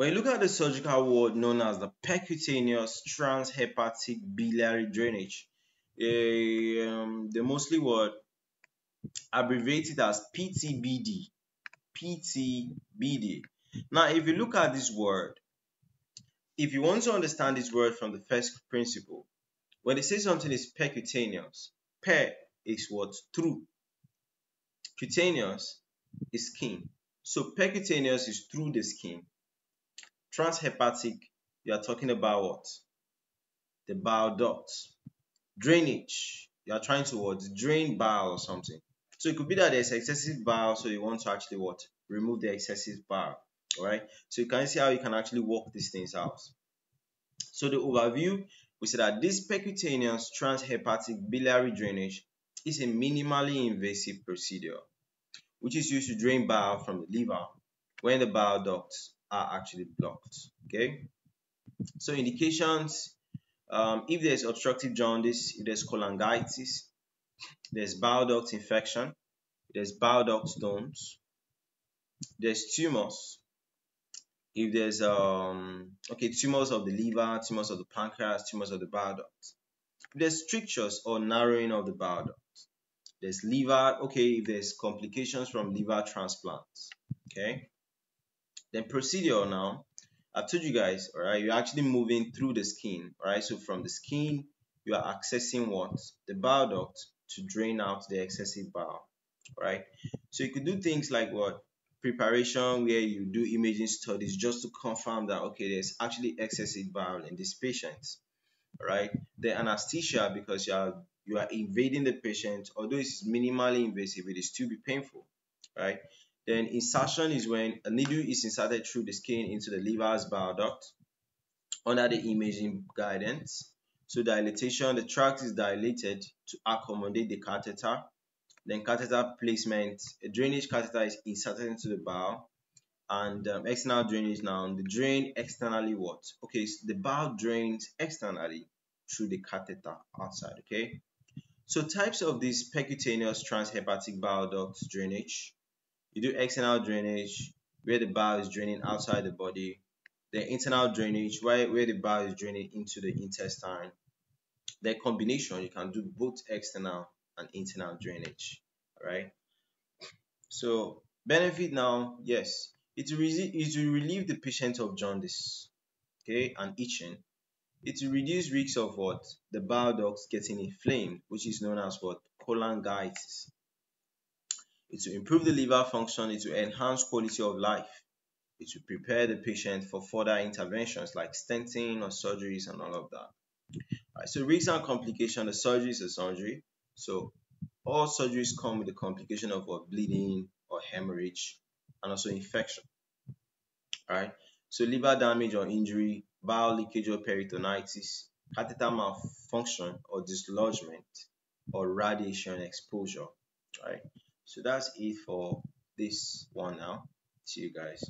When you look at the surgical ward known as the percutaneous transhepatic biliary drainage, eh, um, they mostly what abbreviated as PTBD. PTBD. Now, if you look at this word, if you want to understand this word from the first principle, when they say something is percutaneous, per is what? Through. Cutaneous is skin. So percutaneous is through the skin. Transhepatic, you are talking about what? The bile ducts. Drainage, you are trying to what? Drain bile or something. So it could be that there's excessive bile, so you want to actually what? Remove the excessive bile. Alright, so you can see how you can actually work these things out. So the overview, we said that this percutaneous transhepatic biliary drainage is a minimally invasive procedure which is used to drain bile from the liver when the bile ducts are actually blocked. Okay, so indications um, if there's obstructive jaundice, if there's cholangitis, there's bile duct infection, there's bile duct stones, there's tumors. If there's um okay tumors of the liver, tumors of the pancreas, tumors of the bile ducts. If there's strictures or narrowing of the bile ducts. There's liver, okay, if there's complications from liver transplants. Okay. Then procedure now. I've told you guys, all right, you're actually moving through the skin, all right? So from the skin, you are accessing what? The bile duct to drain out the excessive bile, right? So you could do things like what? Preparation where you do imaging studies just to confirm that, okay, there's actually excessive bile in this patient, right? The anesthesia because you are you are invading the patient, although it's minimally invasive, it is still be painful, right? Then insertion is when a needle is inserted through the skin into the liver's bile duct under the imaging guidance. So dilatation, the tract is dilated to accommodate the catheter. Then catheter placement, a drainage catheter is inserted into the bowel. And um, external drainage now, the drain externally what? Okay, so the bowel drains externally through the catheter outside, okay? So types of this percutaneous transhepatic bile duct drainage. You do external drainage where the bile is draining outside the body. The internal drainage where, where the bile is draining into the intestine. The combination, you can do both external and internal drainage. right? So benefit now, yes, it it will relieve the patient of jaundice, okay, and itching it will reduce risks of what? The bile ducts getting inflamed, which is known as what? Cholangitis. It will improve the liver function. It will enhance quality of life. It will prepare the patient for further interventions like stenting or surgeries and all of that. All right, so risks and complication. The surgery is a surgery. So all surgeries come with the complication of? Bleeding or hemorrhage and also infection. All right. So liver damage or injury bile leakage or peritonitis, catheter malfunction or dislodgement, or radiation exposure. Right. So that's it for this one now. See you guys.